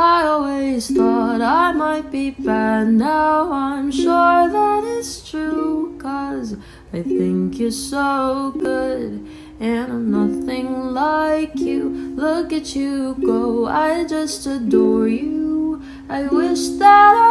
I always thought I might be bad, now I'm sure that it's true. Cause I think you're so good, and I'm nothing like you. Look at you go, I just adore you. I wish that I